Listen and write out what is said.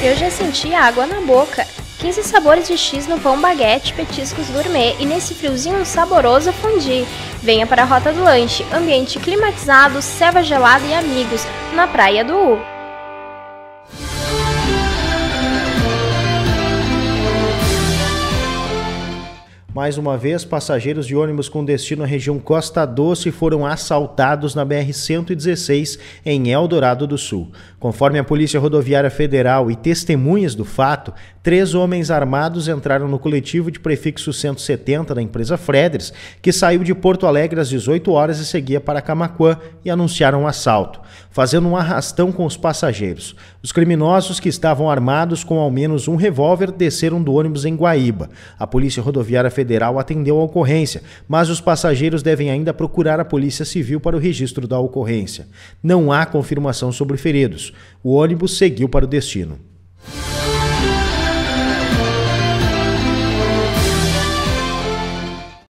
Eu já senti água na boca. 15 sabores de X no pão baguete, petiscos gourmet e nesse friozinho saboroso fundi. Venha para a Rota do Lanche, ambiente climatizado, ceva gelada e amigos, na Praia do U. Mais uma vez, passageiros de ônibus com destino à região Costa Doce foram assaltados na BR-116 em Eldorado do Sul. Conforme a Polícia Rodoviária Federal e testemunhas do fato, três homens armados entraram no coletivo de prefixo 170 da empresa Freders, que saiu de Porto Alegre às 18 horas e seguia para Camacuã, e anunciaram um assalto, fazendo um arrastão com os passageiros. Os criminosos, que estavam armados com ao menos um revólver, desceram do ônibus em Guaíba. A Polícia Rodoviária Federal Federal atendeu a ocorrência, mas os passageiros devem ainda procurar a Polícia Civil para o registro da ocorrência. Não há confirmação sobre feridos. O ônibus seguiu para o destino.